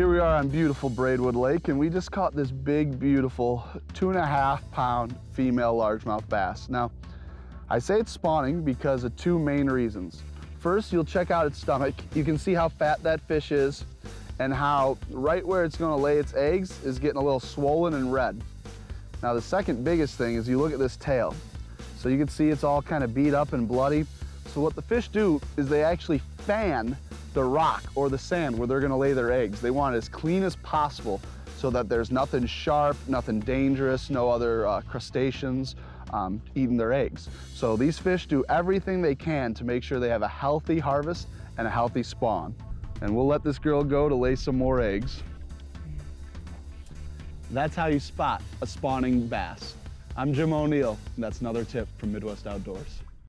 Here we are on beautiful Braidwood Lake and we just caught this big, beautiful two and a half pound female largemouth bass. Now, I say it's spawning because of two main reasons. First, you'll check out its stomach. You can see how fat that fish is and how right where it's gonna lay its eggs is getting a little swollen and red. Now, the second biggest thing is you look at this tail. So you can see it's all kind of beat up and bloody. So what the fish do is they actually fan the rock or the sand where they're gonna lay their eggs. They want it as clean as possible so that there's nothing sharp, nothing dangerous, no other uh, crustaceans um, eating their eggs. So these fish do everything they can to make sure they have a healthy harvest and a healthy spawn. And we'll let this girl go to lay some more eggs. That's how you spot a spawning bass. I'm Jim O'Neil, and that's another tip from Midwest Outdoors.